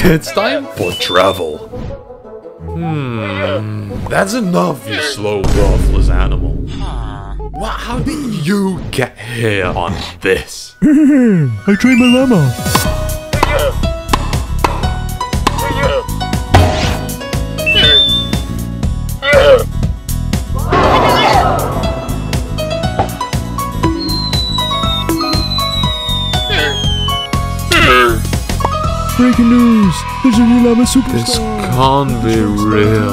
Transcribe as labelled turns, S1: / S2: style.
S1: It's time for travel. Hmm, that's enough, you slow, worthless animal. What, how did you get here on this?
S2: I trained my llama. Breaking news! There's a new llama superstar.
S1: This can't be real.